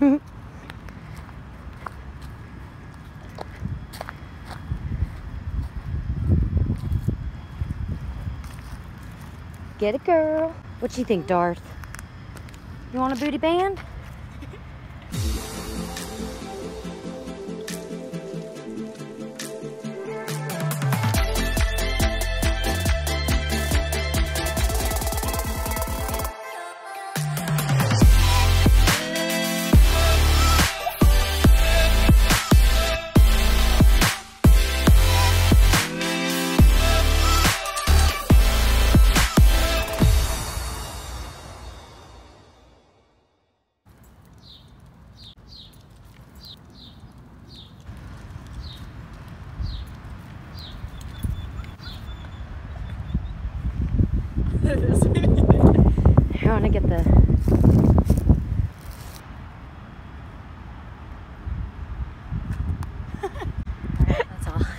Get it, girl. What you think, Darth? You want a booty band? I want to get the.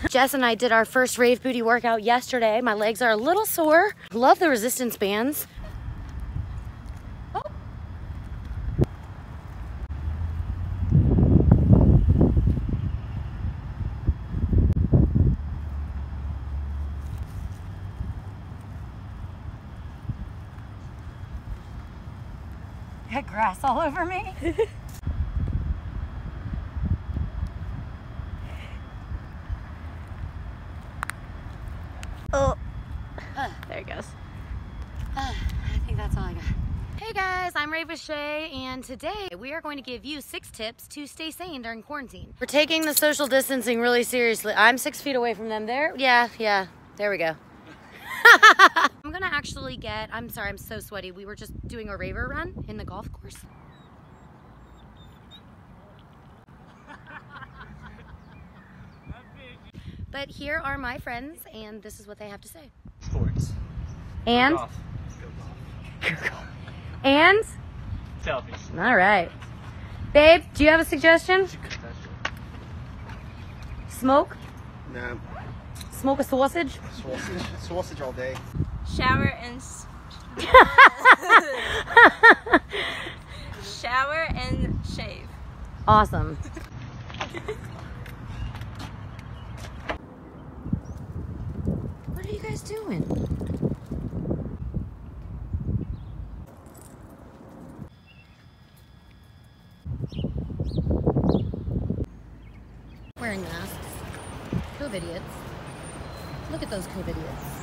Jess and I did our first rave booty workout yesterday. My legs are a little sore. Love the resistance bands. Got grass all over me. oh. there it goes. I think that's all I got. Hey guys, I'm with Shai, and today we are going to give you six tips to stay sane during quarantine. We're taking the social distancing really seriously. I'm six feet away from them. There, yeah, yeah, there we go. I'm gonna actually get, I'm sorry, I'm so sweaty. We were just doing a raver run in the golf course. But here are my friends, and this is what they have to say. Sports. And, Golf. Golf. and, Selfies. all right. Babe, do you have a suggestion? Smoke? No, Smoke a sausage? sausage, sausage all day. Shower and shower and shave. Awesome. What are you guys doing? Wearing masks. COVID idiots. Look at those COVID idiots.